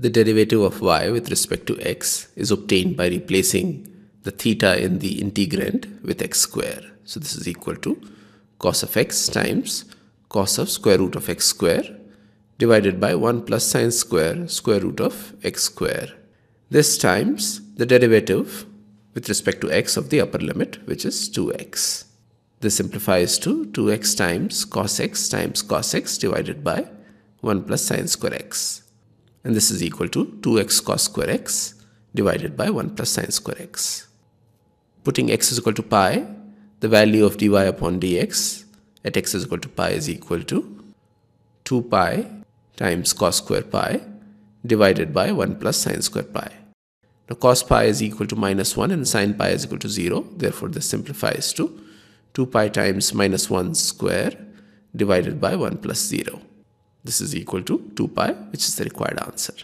The derivative of y with respect to x is obtained by replacing the theta in the integrand with x square. So this is equal to cos of x times cos of square root of x square divided by 1 plus sine square square root of x square. This times the derivative with respect to x of the upper limit which is 2x. This simplifies to 2x times cos x times cos x divided by 1 plus sine square x and this is equal to 2x cos square x divided by 1 plus sine square x. Putting x is equal to pi, the value of dy upon dx at x is equal to pi is equal to 2 pi times cos square pi divided by 1 plus sine square pi. Now cos pi is equal to minus 1 and sine pi is equal to 0. Therefore, this simplifies to 2 pi times minus 1 square divided by 1 plus 0. This is equal to 2 pi, which is the required answer.